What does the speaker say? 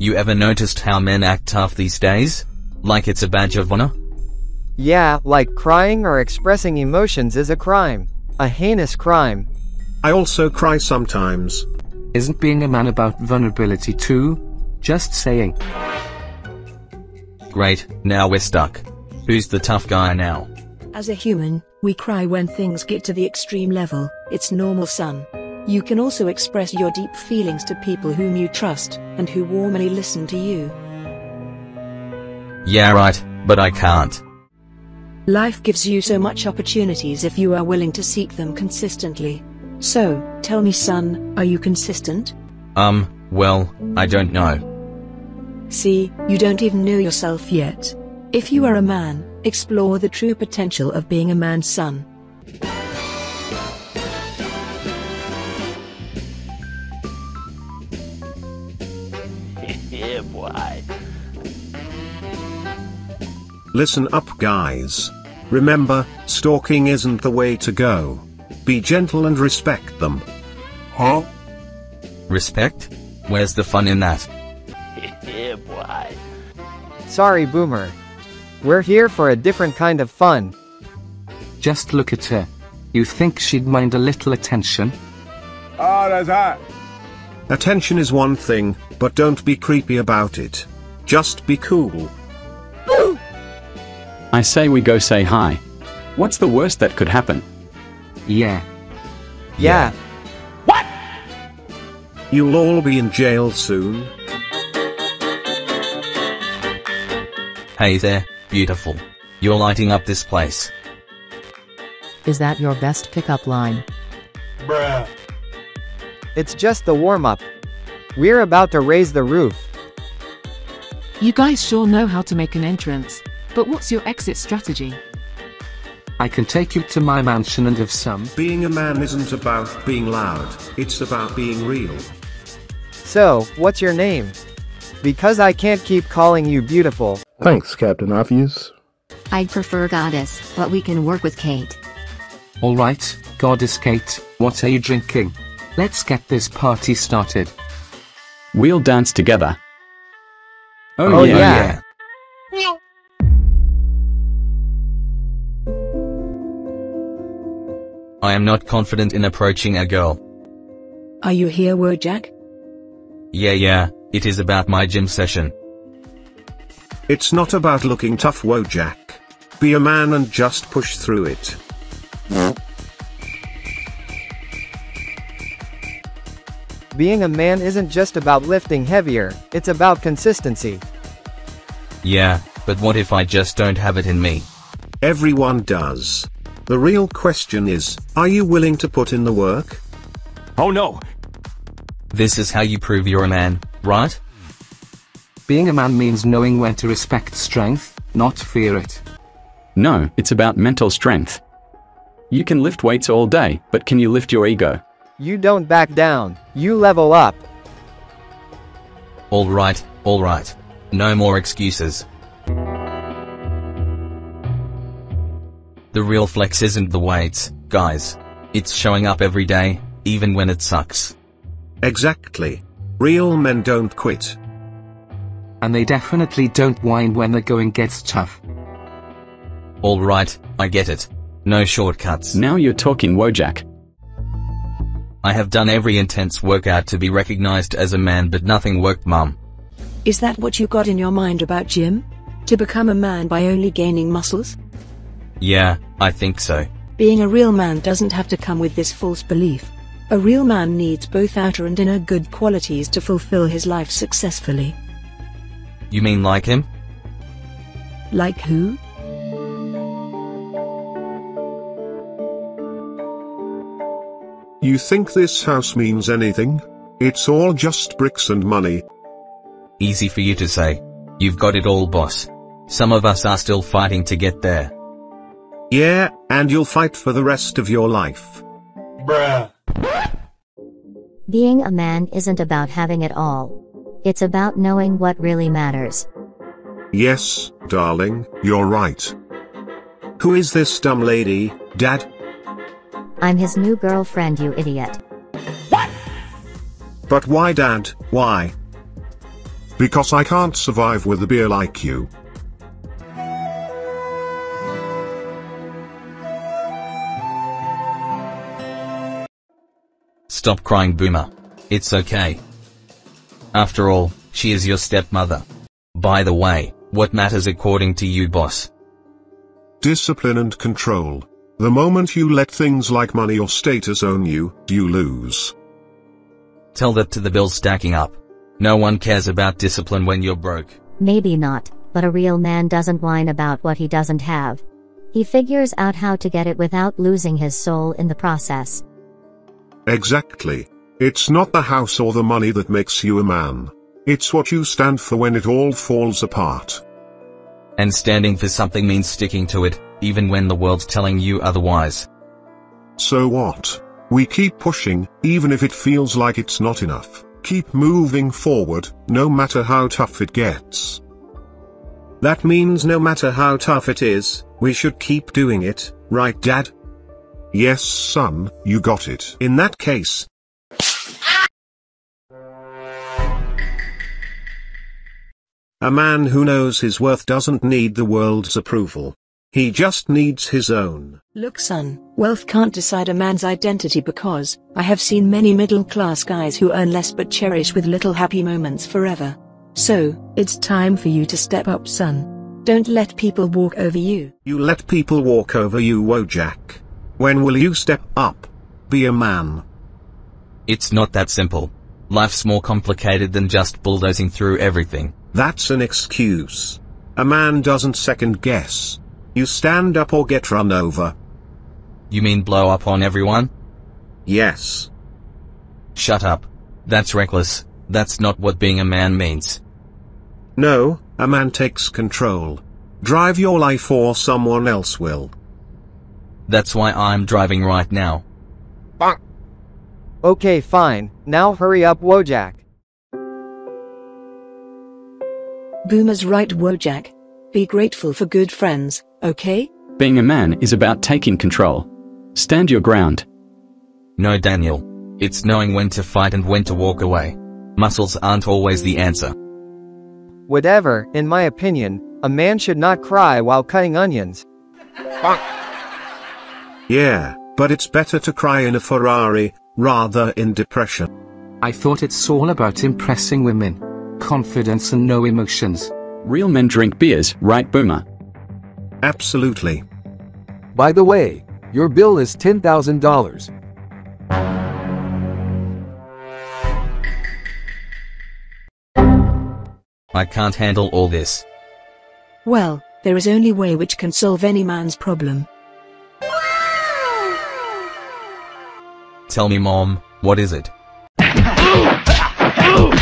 You ever noticed how men act tough these days? Like it's a badge of honor? Yeah, like crying or expressing emotions is a crime. A heinous crime. I also cry sometimes. Isn't being a man about vulnerability too? Just saying. Great, now we're stuck. Who's the tough guy now? As a human, we cry when things get to the extreme level, it's normal son. You can also express your deep feelings to people whom you trust, and who warmly listen to you. Yeah right, but I can't. Life gives you so much opportunities if you are willing to seek them consistently. So, tell me son, are you consistent? Um, well, I don't know. See, you don't even know yourself yet. If you are a man, explore the true potential of being a man's son. Yeah, boy. Listen up guys. Remember, stalking isn't the way to go. Be gentle and respect them. Huh? Respect? Where's the fun in that? yeah, boy. Sorry, Boomer. We're here for a different kind of fun. Just look at her. You think she'd mind a little attention? Ah, oh, that's hot. Attention is one thing, but don't be creepy about it. Just be cool. I say we go say hi. What's the worst that could happen? Yeah. Yeah. What? You'll all be in jail soon. Hey there, beautiful. You're lighting up this place. Is that your best pickup line? Bruh. It's just the warm up. We're about to raise the roof. You guys sure know how to make an entrance. But what's your exit strategy? I can take you to my mansion and have some. Being a man isn't about being loud, it's about being real. So, what's your name? Because I can't keep calling you beautiful. Thanks, Captain Obvious. I'd prefer Goddess, but we can work with Kate. Alright, Goddess Kate, what are you drinking? Let's get this party started. We'll dance together. Oh, Oh, yeah. yeah. I am not confident in approaching a girl. Are you here, Wojak? Yeah yeah, it is about my gym session. It's not about looking tough, Wojak. Be a man and just push through it. Being a man isn't just about lifting heavier, it's about consistency. Yeah, but what if I just don't have it in me? Everyone does. The real question is, are you willing to put in the work? Oh no! This is how you prove you're a man, right? Being a man means knowing when to respect strength, not fear it. No, it's about mental strength. You can lift weights all day, but can you lift your ego? You don't back down, you level up. Alright, alright. No more excuses. The real flex isn't the weights, guys. It's showing up every day, even when it sucks. Exactly. Real men don't quit. And they definitely don't whine when the going gets tough. Alright, I get it. No shortcuts. Now you're talking Wojak. I have done every intense workout to be recognized as a man but nothing worked mum. Is that what you got in your mind about gym? To become a man by only gaining muscles? Yeah, I think so. Being a real man doesn't have to come with this false belief. A real man needs both outer and inner good qualities to fulfill his life successfully. You mean like him? Like who? You think this house means anything? It's all just bricks and money. Easy for you to say. You've got it all boss. Some of us are still fighting to get there. Yeah, and you'll fight for the rest of your life. Bruh. Being a man isn't about having it all. It's about knowing what really matters. Yes, darling, you're right. Who is this dumb lady, Dad? I'm his new girlfriend, you idiot. What? But why, Dad, why? Because I can't survive with a beer like you. Stop crying Boomer. It's okay. After all, she is your stepmother. By the way, what matters according to you boss? Discipline and control. The moment you let things like money or status own you, you lose. Tell that to the bills stacking up. No one cares about discipline when you're broke. Maybe not, but a real man doesn't whine about what he doesn't have. He figures out how to get it without losing his soul in the process. Exactly. It's not the house or the money that makes you a man. It's what you stand for when it all falls apart. And standing for something means sticking to it, even when the world's telling you otherwise. So what? We keep pushing, even if it feels like it's not enough. Keep moving forward, no matter how tough it gets. That means no matter how tough it is, we should keep doing it, right dad? Yes son, you got it. In that case, A man who knows his worth doesn't need the world's approval. He just needs his own. Look son, wealth can't decide a man's identity because, I have seen many middle class guys who earn less but cherish with little happy moments forever. So, it's time for you to step up son. Don't let people walk over you. You let people walk over you Wojak. When will you step up? Be a man. It's not that simple. Life's more complicated than just bulldozing through everything. That's an excuse. A man doesn't second guess. You stand up or get run over. You mean blow up on everyone? Yes. Shut up. That's reckless. That's not what being a man means. No, a man takes control. Drive your life or someone else will. That's why I'm driving right now. Bonk. Okay fine, now hurry up Wojak. Boomer's right Wojak. Be grateful for good friends, okay? Being a man is about taking control. Stand your ground. No Daniel. It's knowing when to fight and when to walk away. Muscles aren't always the answer. Whatever, in my opinion, a man should not cry while cutting onions. Yeah, but it's better to cry in a Ferrari, rather in depression. I thought it's all about impressing women. Confidence and no emotions. Real men drink beers, right Boomer? Absolutely. By the way, your bill is $10,000. I can't handle all this. Well, there is only way which can solve any man's problem. Tell me mom, what is it?